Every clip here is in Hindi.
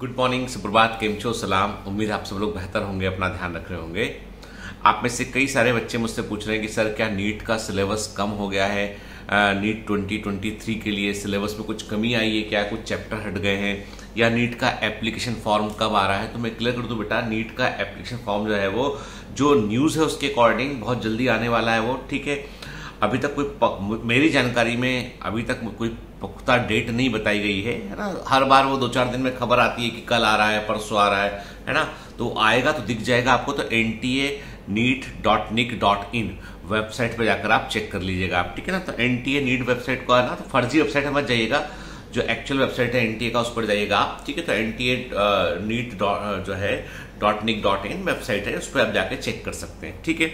गुड मॉर्निंग सुप्रभात केमचो सलाम उम्मीद आप सब लोग बेहतर होंगे, अपना ध्यान रख रहे होंगे। आप में से कई सारे बच्चे मुझसे पूछ रहे हैं कि, सर, क्या नीट का सिलेबस कम हो गया है? नीट 2023 के लिए सिलेबस में कुछ कमी आई है क्या? कुछ चैप्टर हट गए हैं? या नीट का एप्लीकेशन फॉर्म कब आ रहा है? तो मैं क्लियर कर दूँ, बेटा, नीट का एप्लीकेशन फॉर्म जो है वो, जो न्यूज़ है उसके अकॉर्डिंग बहुत जल्दी आने वाला है वो, ठीक है? अभी तक कोई मेरी जानकारी में, अभी तक कोई पुख्ता डेट नहीं बताई गई है है ना? हर बार वो दो चार दिन में खबर आती है कि कल आ रहा है, परसों आ रहा है है ना? तो आएगा तो दिख जाएगा आपको तो N T A NEET dot nic dot in website पर जाकर आप चेक कर लीजिएगा आप, ठीक है ना? तो N T A NEET website को आना तो फर्जी वेबसाइट मत जाइएगा, जो एक्चुअल वेबसाइट है एनटीए का उस पर जाइएगा आप, ठीक है? तो एनटीए नीट जो है dot nic dot in website है, उस पर आप जाके चेक कर सकते हैं, ठीक है?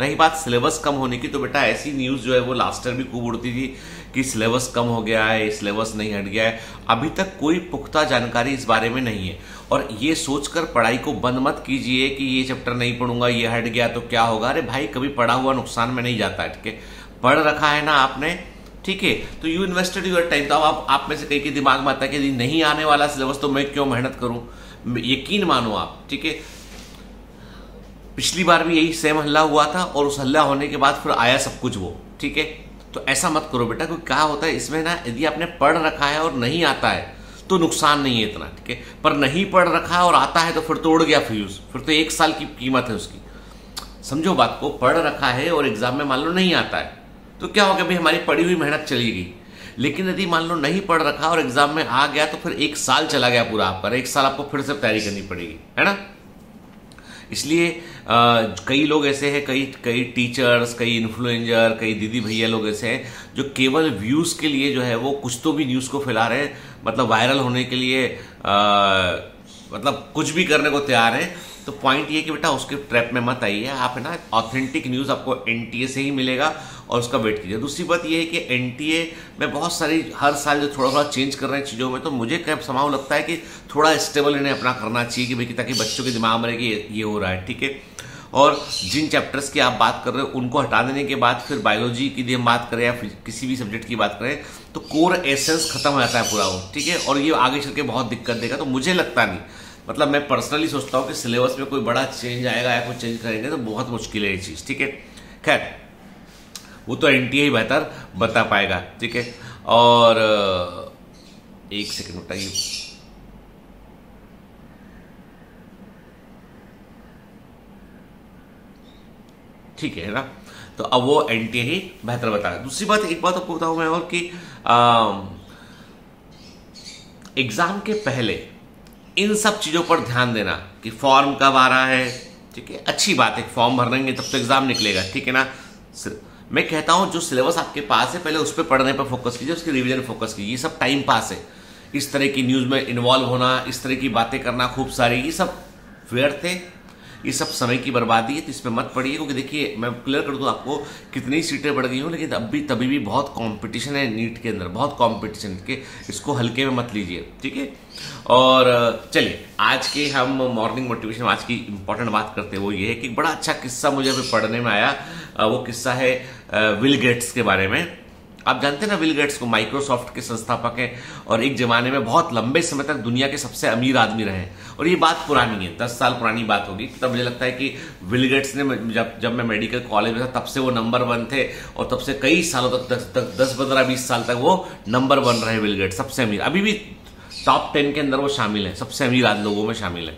रही बात सिलेबस कम होने की तो बेटा ऐसी न्यूज़ जो है वो लास्ट ईयर भी खूब उड़ती थी कि सिलेबस कम हो गया है सिलेबस नहीं हट गया है। अभी तक कोई पुख्ता जानकारी इस बारे में नहीं है। और ये सोचकर पढ़ाई को बंद मत कीजिए कि ये चैप्टर नहीं पढ़ूँगा ये हट गया तो क्या होगा? अरे भाई कभी पढ़ा हुआ नुकसान में नहीं जाता है ठीक है? पढ़ रखा है ना आपने ठीक है? तो यू इन्वेस्टेड यूर टाइम तो अब आप, आप में से कई के दिमाग में आता है कि नहीं आने वाला सिलेबस तो मैं क्यों मेहनत करूँ? यकीन मानो आप ठीक है? पिछली बार भी यही सेम हल्ला हुआ था और उस हल्ला होने के बाद फिर आया सब कुछ वो ठीक है? तो ऐसा मत करो बेटा, क्योंकि क्या होता है, इसमें ना यदि आपने पढ़ रखा है और नहीं आता है तो नुकसान नहीं है इतना, ठीक है? पर नहीं पढ़ रखा है और आता है तो फिर तोड़ गया फ्यूज फिर तो एक साल की कीमत है उसकी। समझो बात को, पढ़ रखा है और एग्ज़ाम में मान लो नहीं आता है तो क्या होगा भाई हमारी पढ़ी हुई मेहनत चली गई? लेकिन यदि मान लो नहीं पढ़ रखा और एग्ज़ाम में आ गया तो फिर एक साल चला गया पूरा आपका, एक साल आपको फिर से तैयारी करनी पड़ेगी, है ना? इसलिए कई लोग ऐसे हैं कई कई टीचर्स कई इन्फ्लुएंजर कई दीदी भैया लोग ऐसे हैं जो केवल व्यूज़ के लिए जो है वो कुछ तो भी न्यूज़ को फैला रहे हैं मतलब वायरल होने के लिए आ, मतलब कुछ भी करने को तैयार है। तो पॉइंट ये कि बेटा उसके ट्रैप में मत आइए, आप है ना ऑथेंटिक न्यूज़ आपको एनटीए से ही मिलेगा और उसका वेट कीजिए। दूसरी बात ये है कि एनटीए में बहुत सारी, हर साल जो थोड़ा थोड़ा चेंज कर रहे हैं चीज़ों में तो मुझे कब समाव लगता है कि थोड़ा स्टेबल इन्हें अपना करना चाहिए कि भाई ताकि बच्चों के दिमाग में रहे कि ये हो रहा है, ठीक है? और जिन चैप्टर्स की आप बात कर रहे हो, उनको हटा देने के बाद फिर बायोलॉजी की हम बात करें या किसी भी सब्जेक्ट की बात करें तो कोर एसेंस खत्म हो जाता है पूरा वो, ठीक है? और ये आगे चल के बहुत दिक्कत देगा तो मुझे लगता नहीं। मतलब मैं पर्सनली सोचता हूँ कि सिलेबस में कोई बड़ा चेंज आएगा या कुछ चेंज करेंगे तो बहुत मुश्किल है ये चीज़, ठीक है? खैर, वो तो एन ही बेहतर बता पाएगा, ठीक है? और एक सेकंड बताइए ठीक है ना? तो अब वो एनटीए ही बेहतर बता रहा दूसरी बात, एक बात आपको बताऊँ मैं और कि एग्ज़ाम के पहले इन सब चीज़ों पर ध्यान देना कि फॉर्म कब आ रहा है, ठीक है? अच्छी बात है, फॉर्म भर देंगे, तब तो एग्ज़ाम निकलेगा, ठीक है ना? मैं कहता हूँ, जो सिलेबस आपके पास है, पहले उस पर पढ़ने पर फोकस कीजिए, उसके रिविजन फोकस कीजिए, ये सब टाइम पास है। इस तरह की न्यूज़ में इन्वॉल्व होना, इस तरह की बातें करना, खूब सारी, ये सब व्यर्थ है। ये सब समय की बर्बादी है तो इसमें मत पड़िए, क्योंकि देखिए, मैं क्लियर कर दूँ आपको, कितनी सीटें बढ़ गई हूँ, लेकिन अब भी तभी भी बहुत कंपटीशन है नीट के अंदर, बहुत कंपटीशन के, इसको हल्के में मत लीजिए, ठीक है? और, चलिए, आज के हम मॉर्निंग मोटिवेशन आज की इंपॉर्टेंट बात करते हैं, वो ये है कि बड़ा अच्छा किस्सा मुझे अभी पढ़ने में आया वो किस्सा है विल गेट्स के बारे में। आप जानते हैं ना विल गेट्स को माइक्रोसॉफ्ट के संस्थापक हैं और एक जमाने में बहुत लंबे समय तक दुनिया के सबसे अमीर आदमी रहे और ये बात पुरानी है, दस साल पुरानी बात होगी। तब मुझे लगता है कि विल गेट्स ने जब जब मैं मेडिकल कॉलेज में था, तब से वो नंबर वन थे और तब से कई सालों तक, दस दस पंद्रह, बीस साल तक वो नंबर वन रहे विल गेट्स सबसे अमीर। अभी भी टॉप टेन के अंदर वो शामिल है, सबसे अमीर आज लोगों में शामिल है।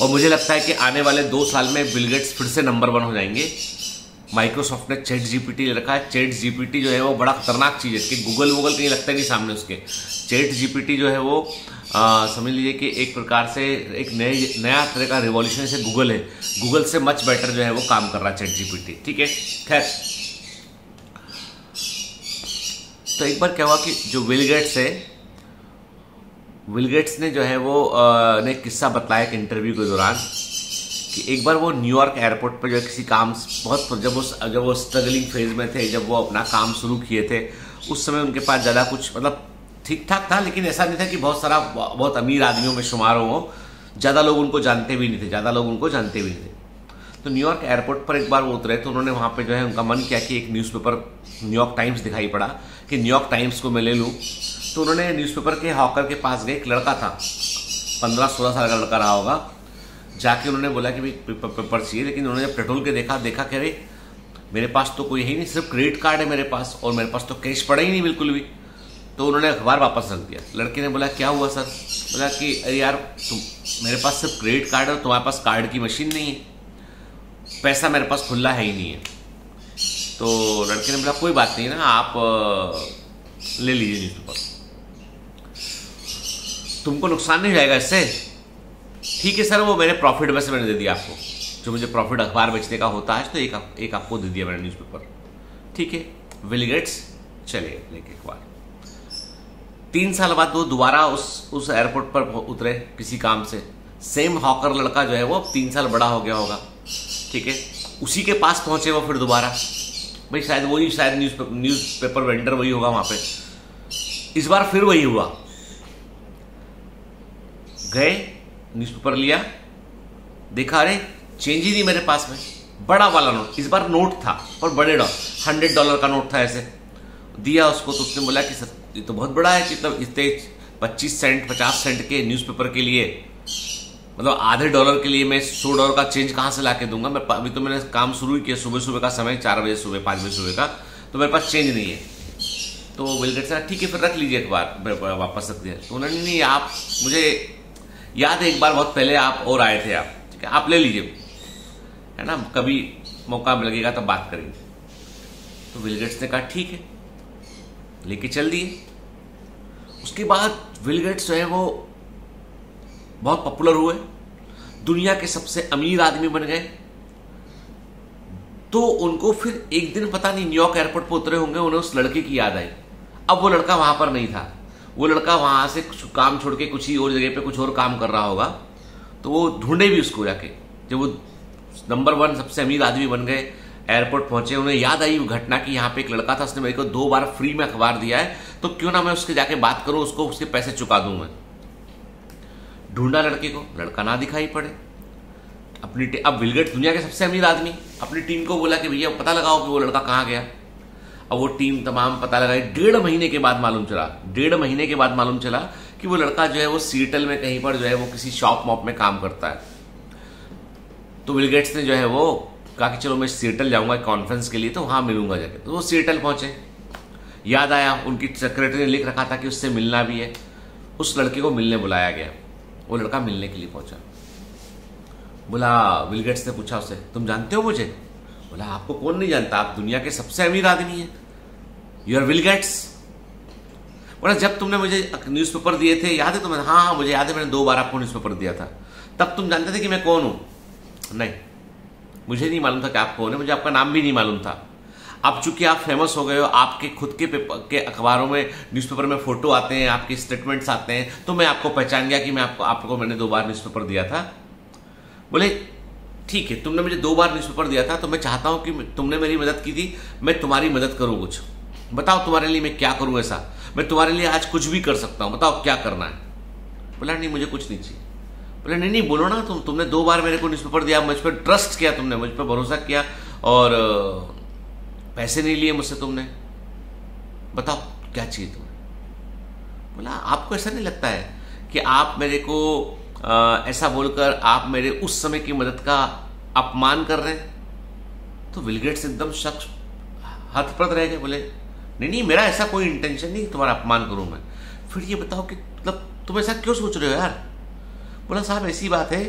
और मुझे लगता है कि आने वाले दो साल में बिल गेट्स फिर से नंबर वन हो जाएँगे। माइक्रोसॉफ्ट ने चैट जीपीटी ले रखा है। चैट जीपीटी जो है वो बड़ा खतरनाक चीज़ है। कि गूगल वूगल कहीं लगता नहीं सामने उसके। चैट जीपीटी जो है वो समझ लीजिए कि एक प्रकार से एक नए नया तरह का रिवॉल्यूशन से गूगल है। गूगल से मच बेटर जो है वो काम कर रहा है चैट जीपीटी ठीक है? खैर। तो एक बार क्या हुआ कि जो विलगेट्स है विलगेट्स ने जो है वो आ, ने किस्सा बताया एक इंटरव्यू के दौरान। कि एक बार वो न्यूयॉर्क एयरपोर्ट पर जो किसी काम बहुत जब वो जब वो स्ट्रगलिंग फ़ेज़ में थे, जब वो अपना काम शुरू किए थे, उस समय उनके पास ज़्यादा कुछ मतलब ठीक ठाक था, लेकिन ऐसा नहीं था कि बहुत सारा बहुत अमीर आदमियों में शुमार हो ज़्यादा लोग उनको जानते भी नहीं थे, ज़्यादा लोग उनको जानते भी नहीं थे। तो न्यूयॉर्क एयरपोर्ट पर एक बार वो उतरे तो उन्होंने वहाँ पे जो है उनका मन किया कि एक न्यूज़पेपर न्यूयॉर्क टाइम्स दिखाई पड़ा, कि न्यूयॉर्क टाइम्स को मैं ले लूँ। तो उन्होंने न्यूज़पेपर के हॉकर के पास गए, एक लड़का था, पंद्रह सोलह साल का लड़का रहा होगा। जाके उन्होंने बोला कि भाई पेपर चाहिए लेकिन उन्होंने जब पेट्रोल के देखा देखा कह रहे मेरे पास तो कोई है ही नहीं, सिर्फ़ क्रेडिट कार्ड है मेरे पास, और मेरे पास तो कैश पड़ा ही नहीं बिल्कुल भी। तो उन्होंने अखबार वापस रख दिया। लड़के ने बोला, क्या हुआ, सर? बोला कि, अरे यार, तुम, मेरे पास सिर्फ़ क्रेडिट कार्ड है और तुम्हारे पास कार्ड की मशीन नहीं है। पैसा मेरे पास खुला है ही नहीं है। तो लड़के ने बोला, कोई बात नहीं ना, आप ले लीजिए न्यूज़पेपर तुमको नुकसान नहीं जाएगा इससे? ठीक है सर वो मैंने प्रॉफिट में से मैंने दे दिया आपको। जो मुझे प्रॉफिट अखबार बेचने का होता है तो एक आप, एक आपको दे दिया मैंने न्यूज़पेपर ठीक है विलगेट्स चले लेके अखबार तीन साल बाद वो दोबारा उस उस एयरपोर्ट पर उतरे किसी काम से। सेम हॉकर लड़का जो है वो तीन साल बड़ा हो गया होगा। ठीक है उसी के पास पहुँचे वो फिर दोबारा। भाई शायद वही शायद न्यूज़ न्यूज़ पेपर वेंडर वही होगा वहाँ पे। इस बार फिर वही हुआ। गए न्यूज़पेपर लिया। देखा, अरे चेंज ही नहीं मेरे पास में। बड़ा वाला नोट इस बार नोट था, और बड़े डॉलर हंड्रेड डॉलर का नोट था ऐसे। दिया उसको तो उसने बोला कि सर, ये तो बहुत बड़ा है, कि मतलब इतने पच्चीस सेंट पचास सेंट के न्यूज़पेपर के लिए। मतलब आधे डॉलर के लिए मैं सौ डॉलर का चेंज कहाँ से ला के दूँगा मैं अभी तो मैंने काम शुरू ही किया, सुबह सुबह का समय, चार बजे सुबह, पाँच बजे सुबह का तो मेरे पास चेंज नहीं है। तो विलगेट सर, ठीक है, फिर रख लीजिए एक बार वापस रख दिया। तो उन्होंने नहीं, आप मुझे याद है, एक बार बहुत पहले आप और आए थे आप, ठीक है? आप ले लीजिए। है ना? कभी मौका लगेगा तो बात करेंगे। तो विलगेट्स ने कहा, ठीक है, लेके चल दिए। उसके बाद विलगेट्स जो है वो बहुत पॉपुलर हुए। दुनिया के सबसे अमीर आदमी बन गए। तो उनको फिर एक दिन पता नहीं न्यूयॉर्क एयरपोर्ट पर उतरे होंगे, उन्हें उस लड़के की याद आई। अब वो लड़का वहाँ पर नहीं था। वो लड़का वहाँ से काम छोड़ के कुछ ही और जगह पे कुछ और काम कर रहा होगा तो वो ढूंढे भी उसको जाके। जब वो नंबर वन सबसे अमीर आदमी बन गए, एयरपोर्ट पहुँचे, उन्हें याद आई घटना की यहाँ पे एक लड़का था, उसने मेरे को दो बार फ्री में अखबार दिया है तो क्यों ना मैं उसके जाके बात करूँ, उसको उसके पैसे चुका दूँ मैं। ढूंढा लड़के को, लड़का ना दिखाई पड़े। अपनी अब विलगेट दुनिया के सबसे अमीर आदमी, अपनी टीम को बोला कि भैया पता लगाओ कि वो लड़का कहाँ गया। अब वो टीम तमाम पता लगाई। डेढ़ महीने के बाद मालूम चला। डेढ़ महीने के बाद मालूम चला कि वो लड़का जो है वो सीटल में कहीं पर जो है वो किसी शॉप मॉप में काम करता है। तो विलगेट्स ने जो है वो कहा कि चलो मैं सीटल जाऊँगा कॉन्फ्रेंस के लिए तो वहाँ मिलूँगा जाके। तो वो सीटल पहुँचे। याद आया, उनकी सेक्रेटरी ने लिख रखा था कि उससे मिलना भी है। उस लड़के को मिलने बुलाया गया। वो लड़का मिलने के लिए पहुँचा। बोला विलगेट्स ने पूछा उससे तुम जानते हो मुझे? बोला, आपको कौन नहीं जानता? आप दुनिया के सबसे अमीर आदमी हैं। यू आर विल गेट्स बोला, जब तुमने मुझे न्यूज़पेपर दिए थे, याद है तुम्हें? हाँ हाँ मुझे याद है, मैंने दो बार आपको न्यूज़पेपर दिया था। तब तुम जानते थे कि मैं कौन हूँ? नहीं। मुझे नहीं मालूम था कि आप कौन है, मुझे आपका नाम भी नहीं मालूम था। अब चूँकि आप फ़ेमस हो गए हो, आपके खुद के पेपर के अखबारों में न्यूज़पेपर में फ़ोटो आते हैं, आपके स्टेटमेंट्स आते हैं तो मैं आपको पहचान गया कि मैं आपको आपको मैंने दो बार न्यूज़पेपर दिया था। बोले ठीक है तुमने मुझे दो बार न्यूज़पेपर दिया था तो मैं चाहता हूँ कि तुमने मेरी मदद की थी मैं तुम्हारी मदद करूँ कुछ। बताओ तुम्हारे लिए मैं क्या करूँ ऐसा? मैं तुम्हारे लिए आज कुछ भी कर सकता हूँ बताओ क्या करना है? बोला नहीं मुझे कुछ नहीं चाहिए। बोले नहीं नहीं बोलो ना तुम तुमने दो बार मेरे को न्यूज़पेपर दिया मुझ पर ट्रस्ट किया तुमने मुझ पर भरोसा किया और पैसे नहीं लिए मुझसे तुमने। बताओ क्या चाहिए तुम्हें? बोला आपको ऐसा नहीं लगता है कि आप मेरे को आ, ऐसा बोलकर आप मेरे उस समय की मदद का अपमान कर रहे हैं तो विलगेट्स एकदम शख्स हथप्रद रह गए, बोले, नहीं नहीं, मेरा ऐसा कोई इंटेंशन नहीं, तुम्हारा अपमान करूँ मैं। फिर ये बताओ कि मतलब तुम ऐसा क्यों सोच रहे हो यार? बोला, साहब, ऐसी बात है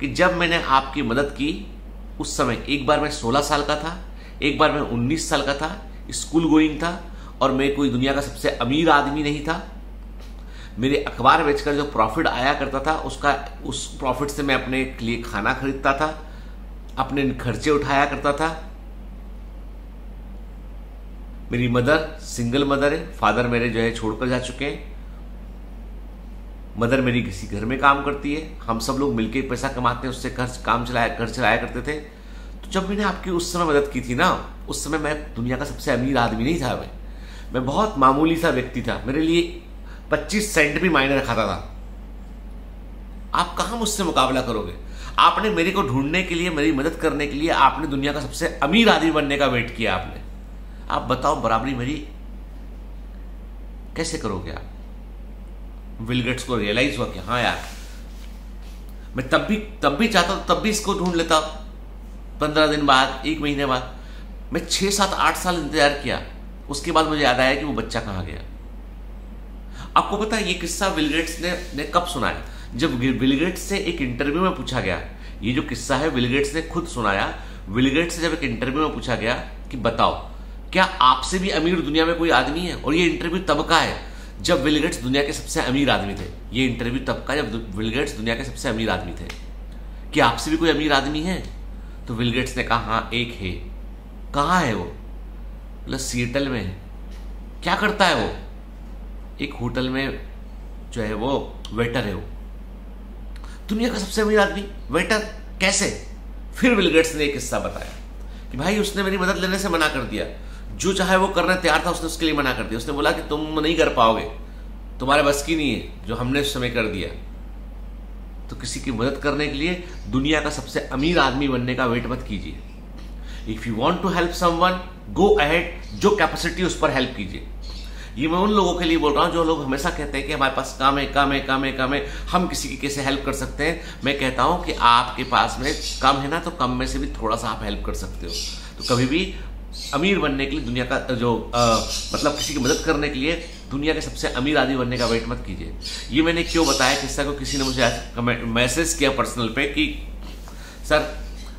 कि जब मैंने आपकी मदद की, उस समय एक बार मैं 16 साल का था, एक बार मैं 19 साल का था, स्कूल गोइंग था, और मैं कोई दुनिया का सबसे अमीर आदमी नहीं था मेरे अखबार बेचकर जो प्रॉफिट आया करता था, उसका, उस प्रॉफिट से मैं अपने लिए खाना खरीदता था, अपने खर्चे उठाया करता था। मेरी मदर सिंगल मदर है, फादर मेरे जो है छोड़कर जा चुके हैं। मदर मेरी किसी घर में काम करती है, हम सब लोग मिलकर पैसा कमाते हैं, उससे खर्च, काम चलाया, घर चलाया करते थे। तो जब मैंने आपकी उस समय मदद की थी ना, उस समय मैं दुनिया का सबसे अमीर आदमी नहीं था मैं। मैं बहुत मामूली सा व्यक्ति था, मेरे लिए पच्चीस सेंट भी मायने रखाता था। आप कहा मुझसे मुकाबला करोगे? आपने मेरे को ढूँढने के लिए, मेरी मदद करने के लिए आपने दुनिया का सबसे अमीर आदमी बनने का वेट किया आपने। आप बताओ, बराबरी मेरी कैसे करोगे आप? विलगेट्स को रियलाइज़ हुआ कि हाँ यार, मैं तब भी तब भी चाहता तब भी इसको ढूंढ लेता। पंद्रह दिन बाद, एक महीने बाद, मैं छह, सात, आठ साल इंतज़ार किया। उसके बाद मुझे याद आया कि वो बच्चा कहाँ गया। आपको पता है ये किस्सा विलगेट्स ने, ने कब सुनाया जब विलगेट्स से एक इंटरव्यू में पूछा गया ये जो किस्सा है विलगेट्स ने खुद सुनाया विलगेट्स से जब एक इंटरव्यू में पूछा गया कि बताओ क्या आपसे भी अमीर दुनिया में कोई आदमी है? और ये इंटरव्यू तब का है जब विलगेट्स दुनिया के सबसे अमीर आदमी थे। ये इंटरव्यू तब का जब विलगेट्स दुनिया के सबसे अमीर आदमी थे। कि आपसे भी कोई अमीर आदमी है? तो विलगेट्स ने कहा हाँ एक है। कहा है वो? बोला सीएटल में है। क्या करता है वो? एक होटल में जो है वो वेटर है वो। दुनिया का सबसे अमीर आदमी, वेटर, कैसे? फिर विलगेट्स ने एक किस्सा बताया कि भाई उसने मेरी मदद लेने से मना कर दिया। जो चाहे वो करना तैयार था, उसने उसके लिए मना कर दिया। उसने बोला कि तुम नहीं कर पाओगे, तुम्हारे बस की नहीं है, जो हमने उस समय कर दिया। तो किसी की मदद करने के लिए दुनिया का सबसे अमीर आदमी बनने का वेट मत कीजिए। If you want to help someone go ahead जो कैपेसिटी उस पर हेल्प कीजिए। ये मैं उन लोगों के लिए बोल रहा हूँ जो लोग हमेशा कहते हैं कि हमारे पास काम है काम है काम है काम है हम किसी की कैसे हेल्प कर सकते हैं? मैं कहता हूँ कि आपके पास में कम है ना तो कम में से भी थोड़ा सा आप हेल्प कर सकते हो। तो कभी भी अमीर बनने के लिए दुनिया का जो आ, मतलब किसी की मदद करने के लिए दुनिया के सबसे अमीर आदमी बनने का वेट मत कीजिए। ये मैंने क्यों बताया किस्सा को किसी ने मुझे मैसेज किया पर्सनल पे कि सर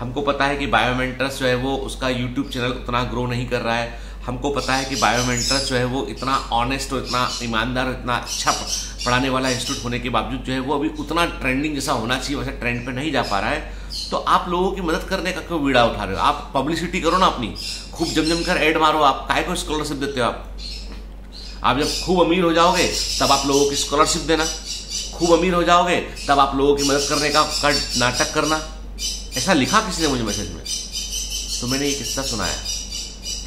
हमको पता है कि बायोमेंटर्स जो है वो उसका यूट्यूब चैनल उतना ग्रो नहीं कर रहा है। हमको पता है कि बायोमेंटर्स जो है वो इतना ऑनेस्ट और इतना ईमानदार इतना अच्छा पढ़ाने वाला इंस्टीट्यूट होने के बावजूद जो है वो अभी उतना ट्रेंडिंग जैसा होना चाहिए, वैसे ट्रेंड पे नहीं जा पा रहा है। तो आप लोगों की मदद करने का क्यों वीड़ा उठा रहे हो? आप पब्लिसिटी करो ना अपनी। खूब जम जम कर एड मारो आप। काय को स्कॉलरशिप देते हो आप? आप जब खूब अमीर हो जाओगे, तब आप लोगों की स्कॉलरशिप देना। खूब अमीर हो जाओगे, तब आप लोगों की मदद करने का नाटक करना। ऐसा लिखा किसी ने मुझे मैसेज में? तो मैंने ये किस्सा सुनाया।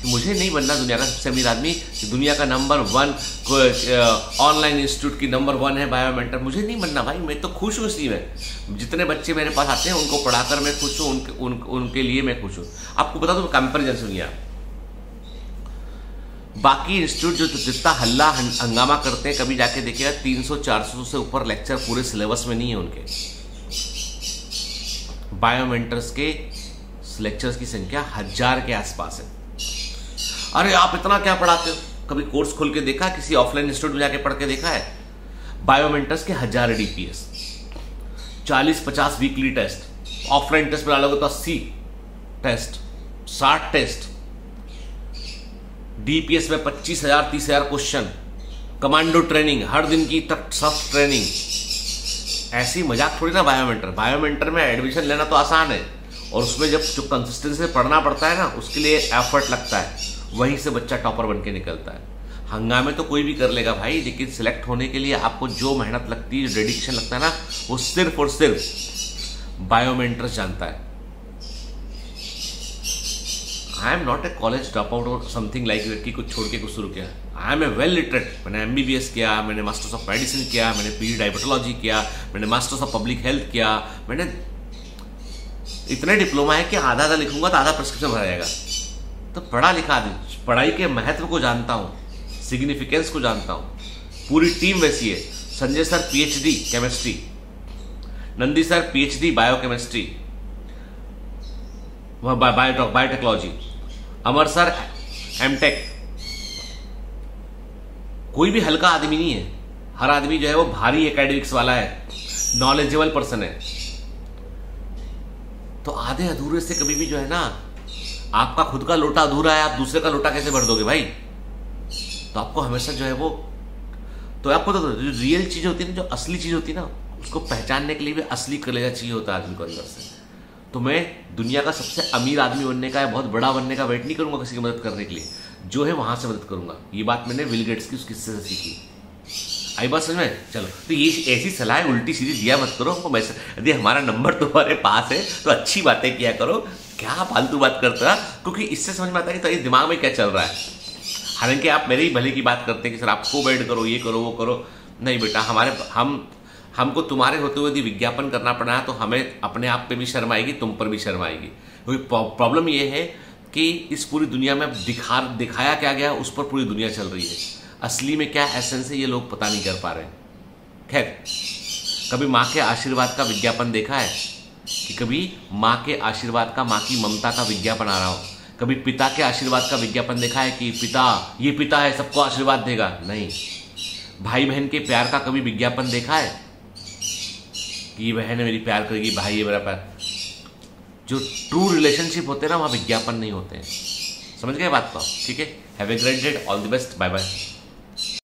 मुझे नहीं बनना दुनिया का सबसे अमीर आदमी दुनिया का नंबर वन ऑनलाइन इंस्टीट्यूट की नंबर वन है बायोमेंटर मुझे नहीं बनना भाई मैं तो खुश हूँ इसी में। जितने बच्चे मेरे पास आते हैं उनको पढ़ाकर मैं खुश हूँ उनके उन, उनके लिए मैं खुश हूँ। आपको बता दो कंपेरिजन सुनिए आप। बाकी इंस्टीट्यूट जो जितना हल्ला हंगामा करते हैं कभी जाके देखिएगा 300-400 से ऊपर लेक्चर पूरे सिलेबस में नहीं है उनके। बायोमेंटर्स के लेक्चर्स की संख्या हज़ार के आसपास है। अरे आप इतना क्या पढ़ाते हो? कभी कोर्स खोल के देखा किसी ऑफलाइन इंस्टीट्यूट में जाके पढ़ के देखा है? बायोमेंटर्स के हज़ार डीपीएस चालीस पचास वीकली टेस्ट ऑफलाइन टेस्ट में डालोगे तो अस्सी टेस्ट साठ टेस्ट डीपीएस में पच्चीस हज़ार, तीस हज़ार क्वेश्चन कमांडो ट्रेनिंग हर दिन की तक सख्त ट्रेनिंग ऐसी मज़ाक थोड़ी ना बायोमेंटर बायोमेंटर में एडमिशन लेना तो आसान है, और उसमें जब जो कंसिस्टेंसी पढ़ना पड़ता है ना, उसके लिए एफर्ट लगता है। वहीं से बच्चा टॉपर बन के निकलता है। हंगामे तो कोई भी कर लेगा भाई, लेकिन सिलेक्ट होने के लिए आपको जो मेहनत लगती है जो डेडिकेशन लगता है ना, वो सिर्फ़ और सिर्फ़ बायोमेंट्रस जानता है। I am not a college drop out और समथिंग लाइक कि कुछ छोड़ के कुछ शुरू किया। I am a well literate मैंने एम बी बी एस किया, मैंने मास्टर्स ऑफ़ मेडिसिन किया, मैंने पी डायबिटोलॉजी किया, मैंने मास्टर्स ऑफ़ पब्लिक हेल्थ किया। मैंने इतने डिप्लोमा है कि आधा आधा लिखूँगा तो आधा प्रिस्क्रिप्शन भरा जाएगा। तो पढ़ा लिखा आदमी, पढ़ाई के महत्व को जानता हूँ सिग्निफिकेंस को जानता हूँ। पूरी टीम वैसी है। Sanjay sir PhD chemistry Nandi sir PhD biochemistry biotech biotechnology Amar sir MTech कोई भी हल्का आदमी नहीं है। हर आदमी जो है वो भारी एकेडमिक्स वाला है। नॉलेजेबल पर्सन है। तो आधे अधूरे से कभी भी जो है ना आपका खुद का लोटा अधूरा है, आप दूसरे का लोटा कैसे भर दोगे भाई? तो आपको हमेशा जो है वो तो आपको तो जो रियल चीज़ होती है ना, जो असली चीज़ होती है ना, उसको पहचानने के लिए भी असली कलेजा चाहिए होता है आदमी को अंदर से। तो मैं दुनिया का सबसे अमीर आदमी बनने का या बहुत बड़ा बनने का वेट नहीं करूँगा किसी की मदद करने के लिए। जो है वहाँ से मदद करूँगा। ये बात मैंने विलगेट्स की उस किस्से से सीखी। आई बात समझ में? चलो। तो ये ऐसी सलाह, उल्टी सीधी दिया मत करो। हमको मैसेज यदि हमारा नंबर तुम्हारे पास है तो अच्छी बातें किया करो। क्या फालतू बात करते हो क्योंकि इससे समझ में आता है कि तो दिमाग में क्या चल रहा है। हालाँकि आप मेरे ही भले की बात करते हैं कि सर आप को बेड करो, ये करो, वो करो। नहीं बेटा, हमारे, हम, हमको तुम्हारे होते हुए यदि विज्ञापन करना पड़ा तो हमें अपने आप पे भी शर्म आएगी, तुम पर भी शर्म आएगी। क्योंकि प्रॉब्लम ये है कि इस पूरी दुनिया में दिखा, दिखाया क्या गया, उस पर पूरी दुनिया चल रही है। असली में क्या एसेंस है, ये लोग पता नहीं कर पा रहे खैर, कभी माँ के आशीर्वाद का विज्ञापन देखा है? कि कभी माँ के आशीर्वाद का, माँ की ममता का विज्ञापन आ रहा हो। कभी पिता के आशीर्वाद का विज्ञापन देखा है कि पिता, ये पिता है, सबको आशीर्वाद देगा? नहीं। भाई बहन के प्यार का कभी विज्ञापन देखा है? कि ये बहन मेरी प्यार करेगी, भाई है मेरा प्यार। जो ट्रू रिलेशनशिप होते हैं ना, वहाँ विज्ञापन नहीं होते हैं। समझ गए बात को ठीक है? Have a great day all the best bye bye